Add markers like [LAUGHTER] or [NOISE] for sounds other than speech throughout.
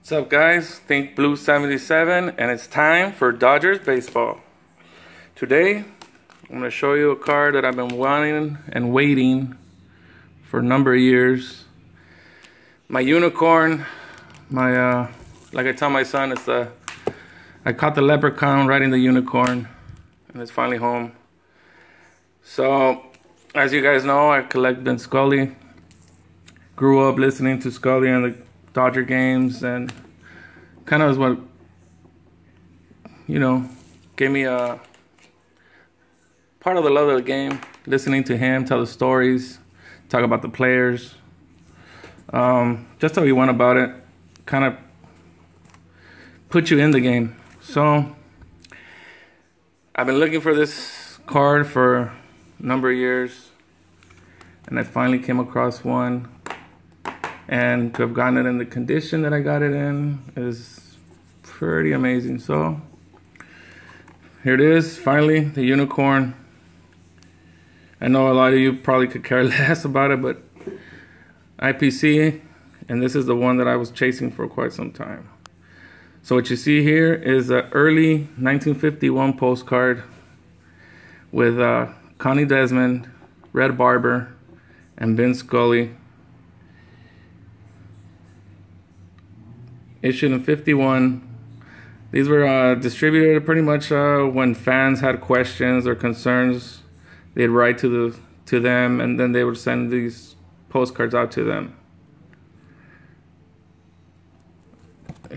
What's up, guys? Think Blue 77, and it's time for Dodgers baseball. Today, I'm going to show you a card that I've been wanting and waiting for a number of years. My unicorn, my, uh, like I tell my son, it's the, I caught the leprechaun riding the unicorn, and it's finally home. So, as you guys know, I collect Vin Scully. Grew up listening to Scully and the Dodger games, and kind of is what you know gave me a part of the love of the game. Listening to him tell the stories, talk about the players, um, just how he went about it, kind of put you in the game. So I've been looking for this card for a number of years, and I finally came across one and to have gotten it in the condition that I got it in is pretty amazing. So here it is, finally, the unicorn. I know a lot of you probably could care [LAUGHS] less about it, but IPC, and this is the one that I was chasing for quite some time. So what you see here is an early 1951 postcard with uh, Connie Desmond, Red Barber, and Vin Scully issued in 51. These were uh, distributed pretty much uh, when fans had questions or concerns. They'd write to the to them, and then they would send these postcards out to them.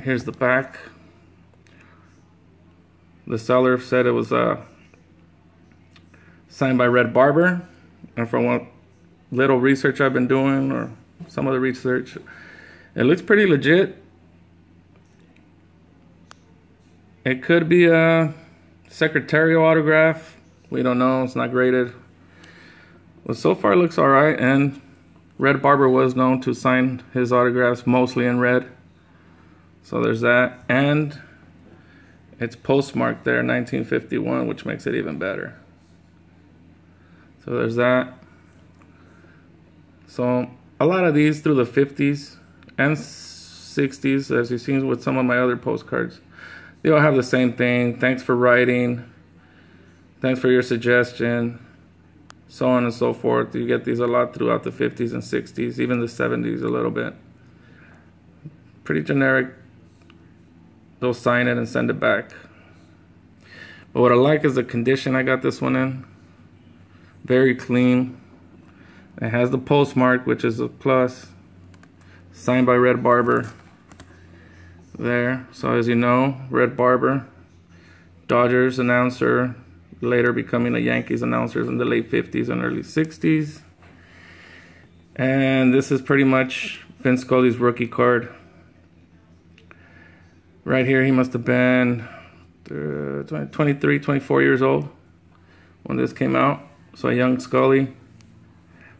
Here's the back. The seller said it was uh, signed by Red Barber, and from what little research I've been doing, or some of the research, it looks pretty legit. It could be a secretarial autograph. We don't know. It's not graded. But so far, it looks all right. And Red Barber was known to sign his autographs mostly in red. So there's that. And it's postmarked there, 1951, which makes it even better. So there's that. So a lot of these through the 50s and 60s, as you've seen with some of my other postcards. They all have the same thing. Thanks for writing. Thanks for your suggestion. So on and so forth. You get these a lot throughout the 50s and 60s, even the 70s a little bit. Pretty generic. They'll sign it and send it back. But what I like is the condition I got this one in. Very clean. It has the postmark, which is a plus. Signed by Red Barber there. So as you know, Red Barber, Dodgers announcer, later becoming a Yankees announcer in the late 50s and early 60s. And this is pretty much Vin Scully's rookie card. Right here, he must have been uh, 23, 24 years old when this came out. So a young Scully.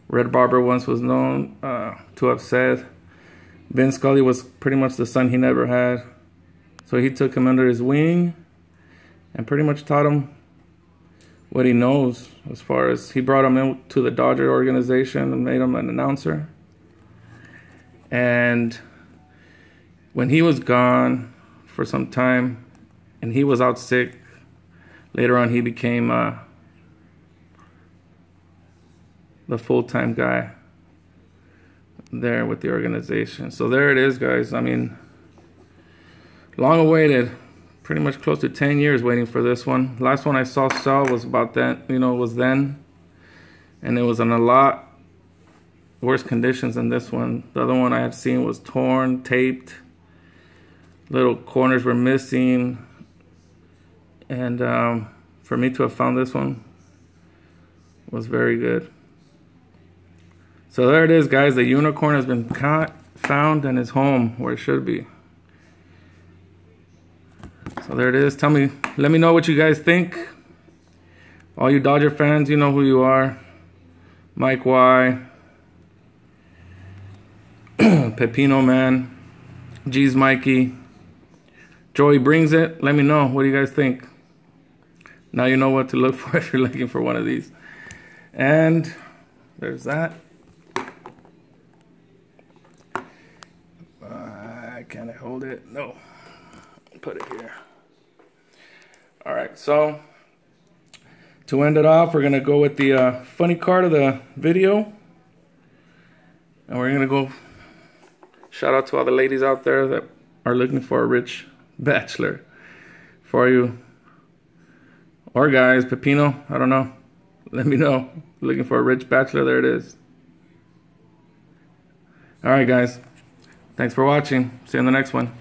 Red Barber once was known uh, to have said Vin Scully was pretty much the son he never had. So he took him under his wing and pretty much taught him what he knows as far as he brought him into the Dodger organization and made him an announcer. And when he was gone for some time and he was out sick, later on he became uh, the full-time guy there with the organization. So there it is, guys. I mean, long awaited. Pretty much close to 10 years waiting for this one. Last one I saw sell was about that, you know, was then. And it was in a lot worse conditions than this one. The other one I had seen was torn, taped. Little corners were missing. And um, for me to have found this one was very good. So there it is, guys. The unicorn has been caught, found in his home where it should be. So there it is. Tell me, let me know what you guys think. All you Dodger fans, you know who you are. Mike Y. [CLEARS THROAT] Pepino Man. G's Mikey. Joey brings it. Let me know. What do you guys think? Now you know what to look [LAUGHS] for if you're looking for one of these. And there's that. Can I hold it? No. Put it here. All right, so to end it off, we're gonna go with the uh, funny card of the video. And we're gonna go shout out to all the ladies out there that are looking for a rich bachelor for you. Or guys, Pepino, I don't know. Let me know. Looking for a rich bachelor, there it is. All right, guys. Thanks for watching. See you in the next one.